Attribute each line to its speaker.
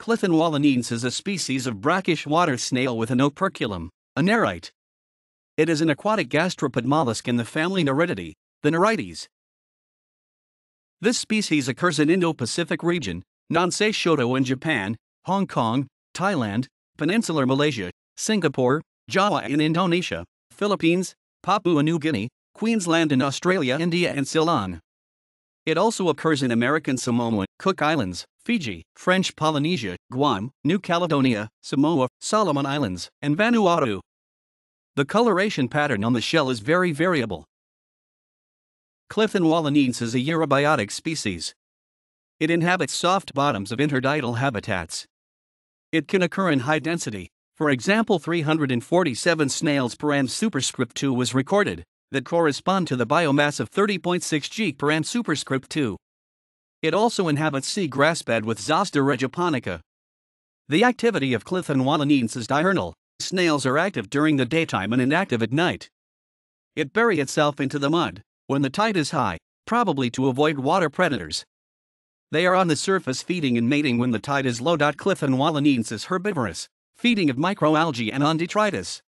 Speaker 1: Clithon oualaniense is a species of brackish water snail with an operculum, a nerite. It is an aquatic gastropod mollusk in the family Neritidae, the Nerites. This species occurs in Indo-Pacific region, Nansei Shoto in Japan, Hong Kong, Thailand, Peninsular Malaysia, Singapore, Java in Indonesia, Philippines, Papua New Guinea, Queensland in Australia, India and Ceylon. It also occurs in American Samoa, Cook Islands, Fiji, French Polynesia, Guam, New Caledonia, Samoa, Solomon Islands, and Vanuatu. The coloration pattern on the shell is very variable. Clithon oualaniense is a eurybiotic species. It inhabits soft bottoms of intertidal habitats. It can occur in high density, for example 347 snails per m superscript 2 was recorded, that correspond to the biomass of 30.6 g per m superscript 2. It also inhabits sea grassbed with Zostera japonica. The activity of Clithon oualaniense is diurnal. Snails are active during the daytime and inactive at night. It bury itself into the mud when the tide is high, probably to avoid water predators. They are on the surface feeding and mating when the tide is low. Clithon oualaniense is herbivorous, feeding of microalgae and on detritus.